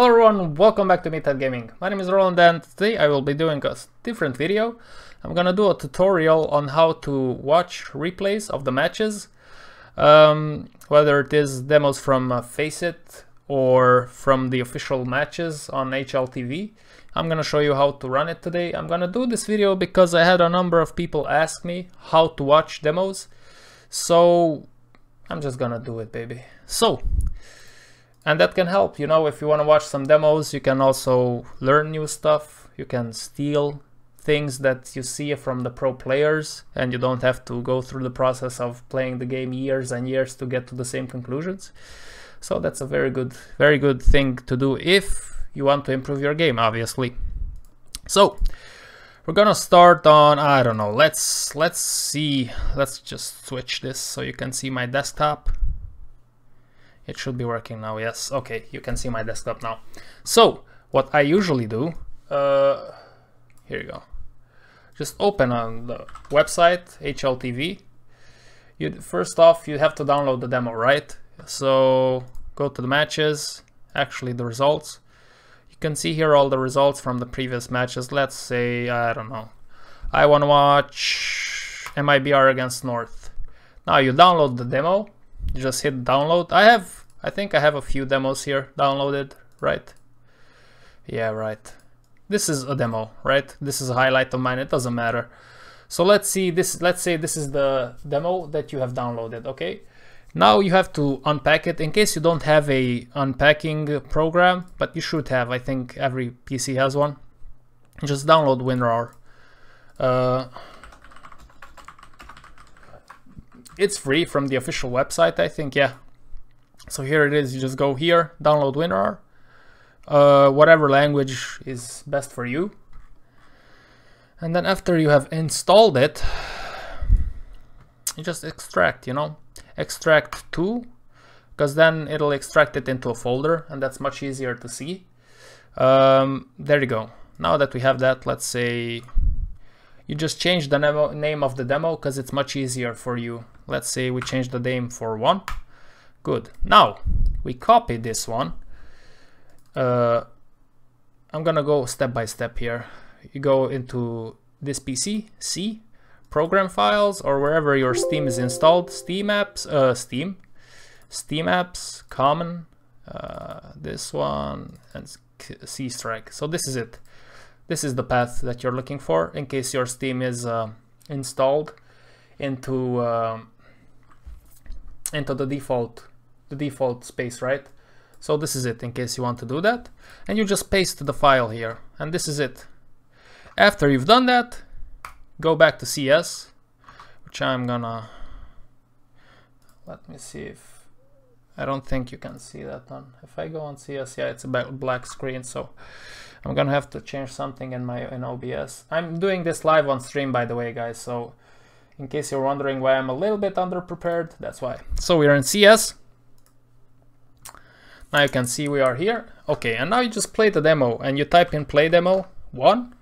Hello everyone, welcome back to Meathead Gaming. My name is Roland and today I will be doing a different video. I'm gonna do a tutorial on how to watch replays of the matches. Um, whether it is demos from uh, Faceit or from the official matches on HLTV. I'm gonna show you how to run it today. I'm gonna do this video because I had a number of people ask me how to watch demos. So I'm just gonna do it, baby. So, and that can help, you know, if you wanna watch some demos, you can also learn new stuff. You can steal things that you see from the pro players and you don't have to go through the process of playing the game years and years to get to the same conclusions. So that's a very good, very good thing to do if you want to improve your game, obviously. So we're gonna start on, I don't know, let's, let's see, let's just switch this so you can see my desktop. It should be working now, yes, okay, you can see my desktop now. So what I usually do, uh, here you go, just open on the website, HLTV. You, first off, you have to download the demo, right? So go to the matches, actually the results. You can see here all the results from the previous matches. Let's say, I don't know, I want to watch MIBR against North. Now you download the demo, you just hit download. I have, I think I have a few demos here downloaded, right? Yeah, right. This is a demo, right? This is a highlight of mine, it doesn't matter. So let's see this, let's say this is the demo that you have downloaded, okay? Now you have to unpack it in case you don't have a unpacking program, but you should have. I think every PC has one. Just download WinRAR. Uh, it's free from the official website, I think, yeah. So here it is, you just go here, download WinRAR. Uh, whatever language is best for you. And then after you have installed it, you just extract, you know extract to because then it'll extract it into a folder and that's much easier to see. Um, there you go. Now that we have that, let's say you just change the name of the demo because it's much easier for you. Let's say we change the name for one. Good. Now we copy this one. Uh, I'm gonna go step by step here. You go into this PC, C, program files or wherever your Steam is installed. Steam apps, uh, Steam, Steam apps, common, uh, this one, and C Strike. So this is it. This is the path that you're looking for in case your Steam is uh, installed into uh, into the default the default space, right? So this is it in case you want to do that. And you just paste the file here. And this is it. After you've done that, go back to CS, which I'm gonna, let me see if, I don't think you can see that one. If I go on CS, yeah, it's a black screen, so I'm gonna have to change something in my in OBS. I'm doing this live on stream, by the way, guys, so in case you're wondering why I'm a little bit underprepared, that's why. So we are in CS. Now you can see we are here. Okay, and now you just play the demo and you type in play demo 1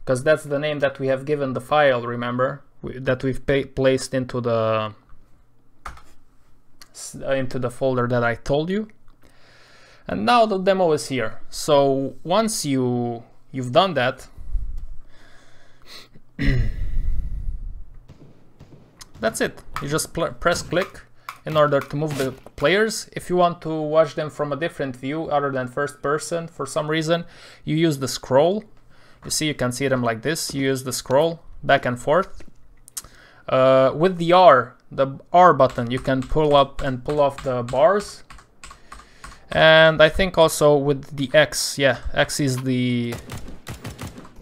because that's the name that we have given the file, remember, that we've placed into the uh, into the folder that I told you. And now the demo is here. So once you you've done that, that's it. You just press click in order to move the players. If you want to watch them from a different view other than first person for some reason, you use the scroll you see, you can see them like this. You use the scroll back and forth. Uh, with the R, the R button, you can pull up and pull off the bars. And I think also with the X, yeah, X is the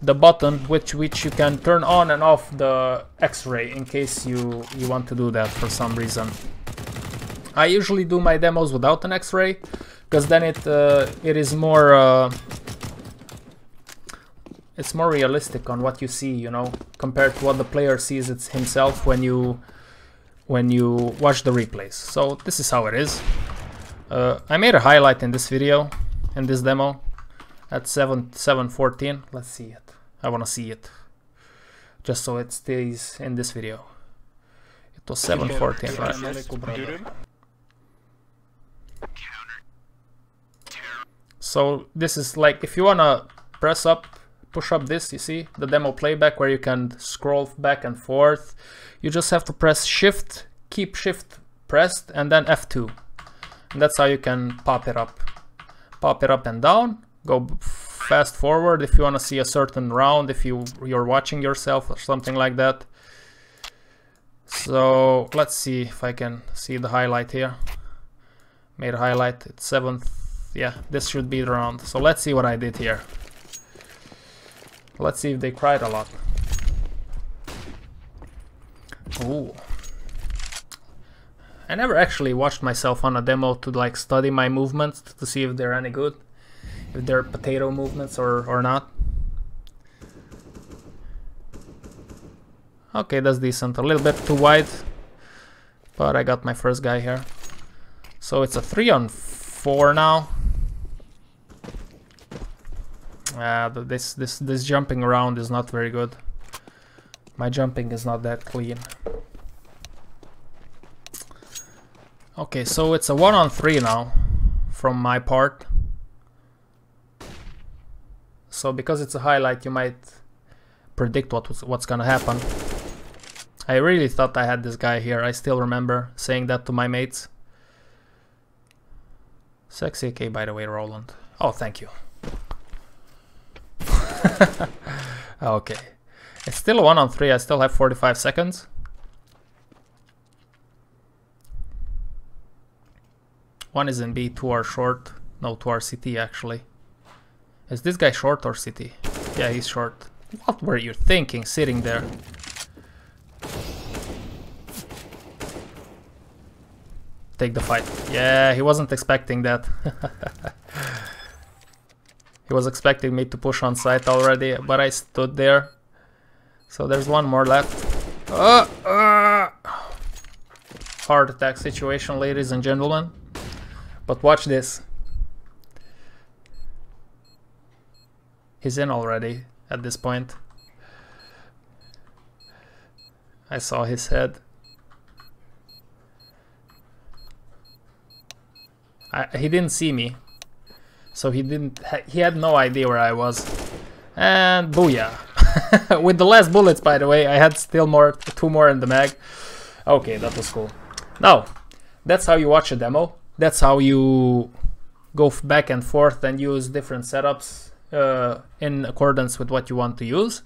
the button which which you can turn on and off the X-ray in case you you want to do that for some reason. I usually do my demos without an X-ray because then it uh, it is more uh, it's more realistic on what you see, you know, compared to what the player sees it himself when you when you watch the replays. So this is how it is. Uh, I made a highlight in this video, in this demo, at 7 714. Let's see it. I want to see it, just so it stays in this video. It was 714, right? So this is like if you wanna press up, push up this, you see the demo playback where you can scroll back and forth. You just have to press shift, keep shift pressed and then F2. And that's how you can pop it up. Pop it up and down, go fast forward if you want to see a certain round, if you, you're watching yourself or something like that. So let's see if I can see the highlight here. Made a highlight, it's 7th, yeah, this should be the round. So let's see what I did here. Let's see if they cried a lot. Ooh. I never actually watched myself on a demo to like study my movements to see if they're any good. If they're potato movements or, or not. Okay, that's decent. A little bit too wide. But I got my first guy here. So it's a 3 on 4 now. Uh, this, this, this jumping around is not very good. My jumping is not that clean. Okay, so it's a 1 on 3 now from my part. So because it's a highlight, you might predict what what's gonna happen. I really thought I had this guy here. I still remember saying that to my mates. Sexy AK, by the way, Roland. Oh, thank you. okay. It's still one on three. I still have 45 seconds. One is in B, two are short. No, two are CT actually. Is this guy short or CT? Yeah, he's short. What were you thinking sitting there? Take the fight. Yeah, he wasn't expecting that. he was expecting me to push on site already, but I stood there. So there's one more left. Uh, uh. Heart attack situation, ladies and gentlemen. But watch this. He's in already at this point. I saw his head. I, he didn't see me. So he didn't he had no idea where I was. And booyah. With the last bullets by the way, I had still more two more in the mag. Okay, that was cool. Now, that's how you watch a demo. That's how you go back and forth and use different setups uh, in accordance with what you want to use.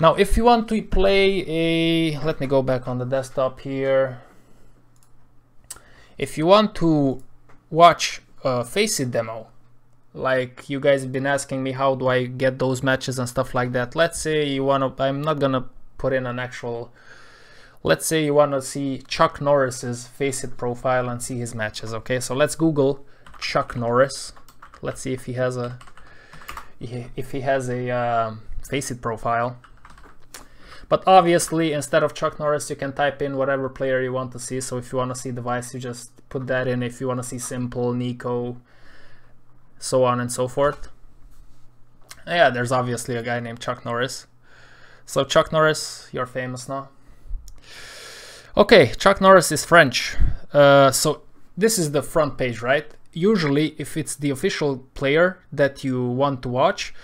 Now, if you want to play a, let me go back on the desktop here. If you want to watch a FACEIT demo, like you guys have been asking me, how do I get those matches and stuff like that? Let's say you want to, I'm not gonna put in an actual, let's say you want to see Chuck Norris's FACEIT profile and see his matches, okay? So let's Google Chuck Norris Let's see if he has a if he has a uh, FACEIT profile. But obviously, instead of Chuck Norris, you can type in whatever player you want to see. So if you want to see dev1ce, you just put that in. If you want to see s1mple, NiKo, so on and so forth. Yeah, there's obviously a guy named Chuck Norris. So Chuck Norris, you're famous now. Okay, Chuck Norris is French. Uh, so this is the front page, right? Usually if it's the official player that you want to watch,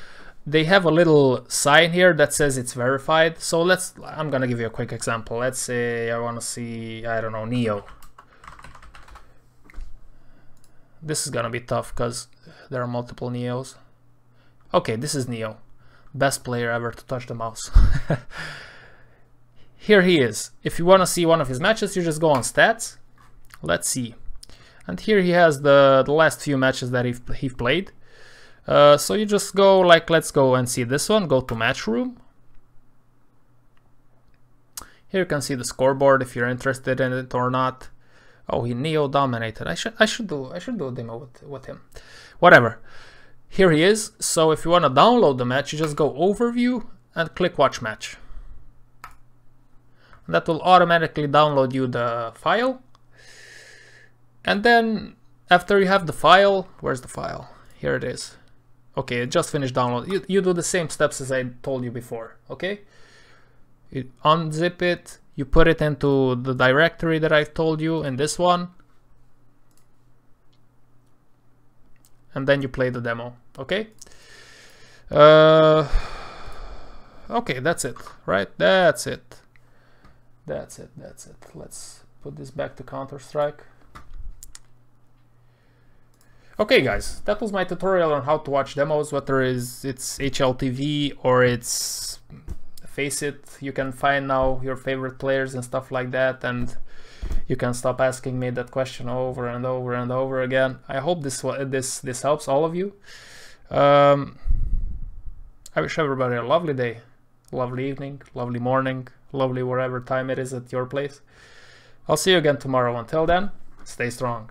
they have a little sign here that says it's verified. So let's, I'm gonna give you a quick example. Let's say I wanna see, I don't know, Neo. This is gonna be tough because there are multiple Neos. Okay, this is Neo. Best player ever to touch the mouse. Here he is. If you wanna see one of his matches, you just go on stats. Let's see. And here he has the, the last few matches that he, he played. Uh, so you just go like, let's go and see this one, go to match room. Here you can see the scoreboard if you're interested in it or not. Oh, he neo dominated. I should I should do I should do a demo with, with him. Whatever. Here he is. So if you want to download the match, you just go overview and click watch match. That will automatically download you the file and then after you have the file, where's the file? Here it is. Okay, it just finished download. You, you do the same steps as I told you before, okay? You unzip it, you put it into the directory that I told you in this one. and then you play the demo. Okay. Uh, okay, that's it, right? That's it. That's it. That's it. Let's put this back to Counter Strike. Okay guys, that was my tutorial on how to watch demos, whether it's, HLTV or it's FACEIT. You can find now your favorite players and stuff like that and you can stop asking me that question over and over and over again. I hope this this this helps all of you. Um, I wish everybody a lovely day, lovely evening, lovely morning, lovely wherever time it is at your place. I'll see you again tomorrow. Until then, stay strong.